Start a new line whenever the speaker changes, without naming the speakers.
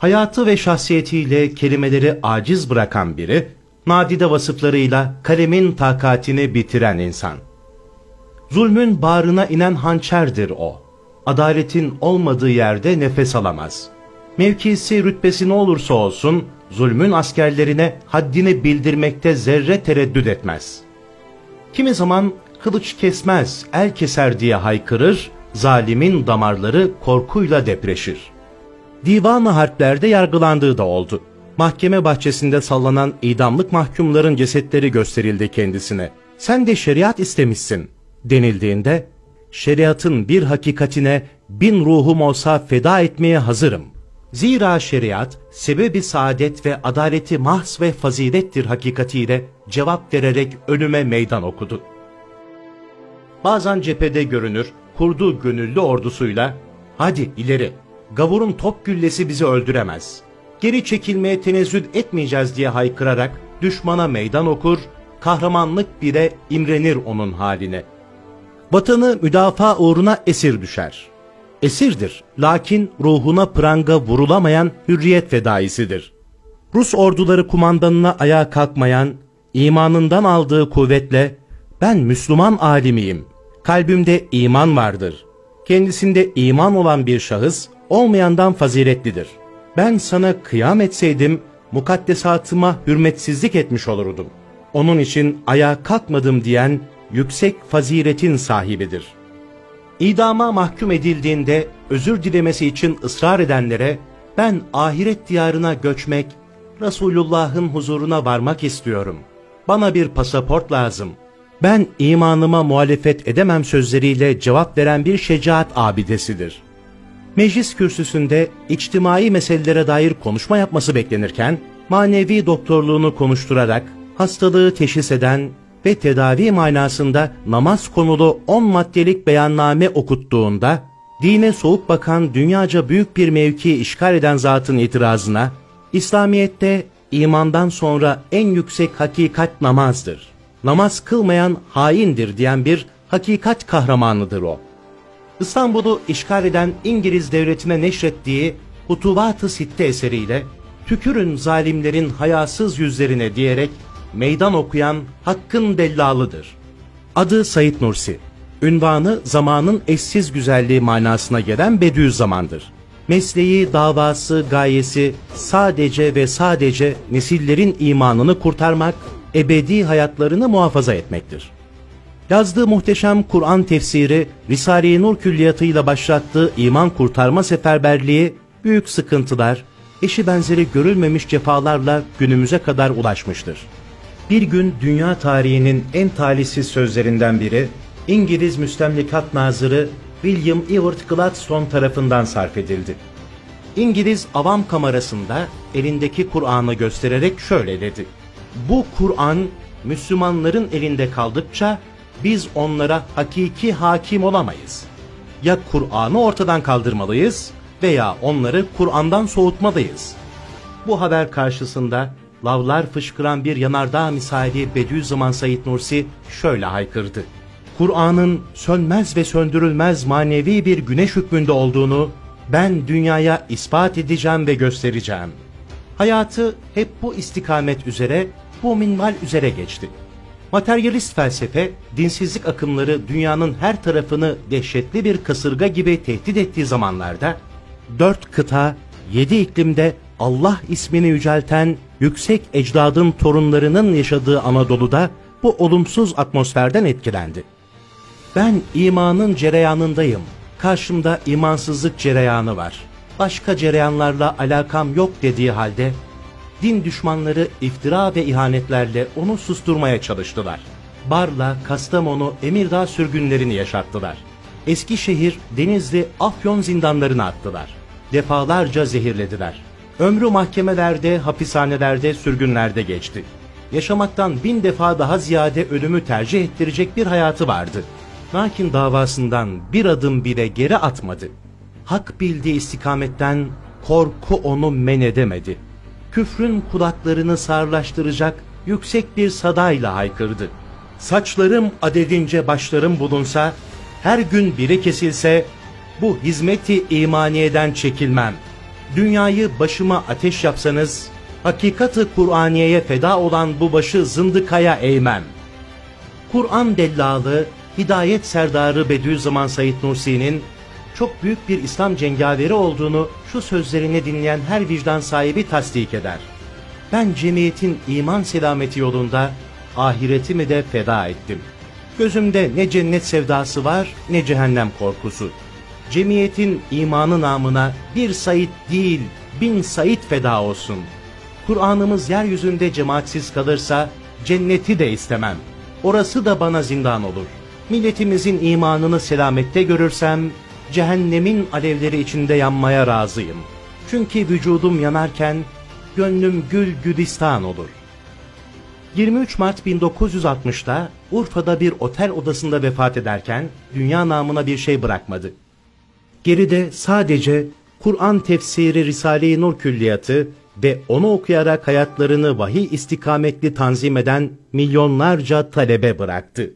Hayatı ve şahsiyetiyle kelimeleri aciz bırakan biri, nadide vasıflarıyla kalemin takatini bitiren insan. Zulmün bağrına inen hançerdir o. Adaletin olmadığı yerde nefes alamaz. Mevkisi rütbesi ne olursa olsun, zulmün askerlerine haddini bildirmekte zerre tereddüt etmez. Kimi zaman kılıç kesmez, el keser diye haykırır, zalimin damarları korkuyla depreşir. Divan-ı harplerde yargılandığı da oldu. Mahkeme bahçesinde sallanan idamlık mahkumların cesetleri gösterildi kendisine. Sen de şeriat istemişsin denildiğinde, şeriatın bir hakikatine bin ruhum olsa feda etmeye hazırım. Zira şeriat, sebebi saadet ve adaleti mahs ve fazilettir hakikatiyle cevap vererek önüme meydan okudu. Bazen cephede görünür, kurduğu gönüllü ordusuyla, hadi ileri, gavurun top güllesi bizi öldüremez. Geri çekilmeye tenezzül etmeyeceğiz diye haykırarak düşmana meydan okur, kahramanlık bire imrenir onun haline. Vatanı müdafaa uğruna esir düşer. Esirdir, lakin ruhuna pranga vurulamayan hürriyet fedaisidir. Rus orduları kumandanına ayağa kalkmayan, imanından aldığı kuvvetle, ben Müslüman alimiyim, kalbimde iman vardır. Kendisinde iman olan bir şahıs, olmayandan faziletlidir. Ben sana kıyam etseydim, mukaddesatıma hürmetsizlik etmiş olurdum. Onun için ayağa kalkmadım diyen, yüksek faziletin sahibidir. İdama mahkum edildiğinde özür dilemesi için ısrar edenlere ben ahiret diyarına göçmek, Resulullah'ın huzuruna varmak istiyorum. Bana bir pasaport lazım. Ben imanıma muhalefet edemem sözleriyle cevap veren bir şecaat abidesidir. Meclis kürsüsünde içtimai meselelere dair konuşma yapması beklenirken, manevi doktorluğunu konuşturarak hastalığı teşhis eden ve tedavi manasında namaz konulu 10 maddelik beyanname okuttuğunda, dine soğuk bakan dünyaca büyük bir mevki işgal eden zatın itirazına, İslamiyet'te imandan sonra en yüksek hakikat namazdır. Namaz kılmayan haindir diyen bir hakikat kahramanıdır o. İstanbul'u işgal eden İngiliz devletine neşrettiği Hutuvat-ı Sitte eseriyle tükürün zalimlerin hayasız yüzlerine diyerek meydan okuyan hakkın dellalıdır. Adı Said Nursi. Ünvanı zamanın eşsiz güzelliği manasına gelen Bediüzzaman'dır. Mesleği, davası, gayesi sadece ve sadece nesillerin imanını kurtarmak, ebedi hayatlarını muhafaza etmektir. Yazdığı muhteşem Kur'an tefsiri, Risale-i Nur külliyatıyla başlattığı iman kurtarma seferberliği, büyük sıkıntılar, eşi benzeri görülmemiş cefalarla günümüze kadar ulaşmıştır. Bir gün dünya tarihinin en talihsiz sözlerinden biri, İngiliz Müstemlikat Nazırı William Ewart Gladstone tarafından sarf edildi. İngiliz avam kamerasında elindeki Kur'an'ı göstererek şöyle dedi. Bu Kur'an Müslümanların elinde kaldıkça biz onlara hakiki hakim olamayız. Ya Kur'an'ı ortadan kaldırmalıyız veya onları Kur'an'dan soğutmalıyız. Bu haber karşısında lavlar fışkıran bir yanardağ misali Bediüzzaman Said Nursi şöyle haykırdı. Kur'an'ın sönmez ve söndürülmez manevi bir güneş hükmünde olduğunu ben dünyaya ispat edeceğim ve göstereceğim. Hayatı hep bu istikamet üzere, bu minval üzere geçti. Materyalist felsefe, dinsizlik akımları dünyanın her tarafını dehşetli bir kasırga gibi tehdit ettiği zamanlarda, dört kıta, yedi iklimde Allah ismini yücelten yüksek ecdadın torunlarının yaşadığı Anadolu'da bu olumsuz atmosferden etkilendi. Ben imanın cereyanındayım. Karşımda imansızlık cereyanı var. Başka cereyanlarla alakam yok dediği halde din düşmanları iftira ve ihanetlerle onu susturmaya çalıştılar. Barla, Kastamonu, Emirdağ sürgünlerini yaşattılar. Eskişehir, Denizli, Afyon zindanlarına attılar. Defalarca zehirlediler. Ömrü mahkemelerde, hapishanelerde, sürgünlerde geçti. Yaşamaktan bin defa daha ziyade ölümü tercih ettirecek bir hayatı vardı. Lakin davasından bir adım bile geri atmadı. Hak bildiği istikametten korku onu men edemedi. Küfrün kulaklarını sarlaştıracak yüksek bir sadayla haykırdı. Saçlarım adedince başlarım bulunsa, her gün biri kesilse, bu hizmeti imaniyeden çekilmem. Dünyayı başıma ateş yapsanız, hakikati Kur'aniye'ye feda olan bu başı zındıkaya eğmem. Kur'an dellalı, hidayet serdarı Bediüzzaman Said Nursi'nin çok büyük bir İslam cengaveri olduğunu şu sözlerini dinleyen her vicdan sahibi tasdik eder. Ben cemiyetin iman selameti yolunda ahiretimi de feda ettim. Gözümde ne cennet sevdası var ne cehennem korkusu. Cemiyetin imanı namına bir Said değil bin Said feda olsun. Kur'an'ımız yeryüzünde cemaatsiz kalırsa cenneti de istemem. Orası da bana zindan olur. Milletimizin imanını selamette görürsem cehennemin alevleri içinde yanmaya razıyım. Çünkü vücudum yanarken gönlüm gül gülistan olur. 23 Mart 1960'da Urfa'da bir otel odasında vefat ederken dünya namına bir şey bırakmadı. Geride sadece Kur'an tefsiri Risale-i Nur külliyatı ve onu okuyarak hayatlarını vahiy istikametli tanzim eden milyonlarca talebe bıraktı.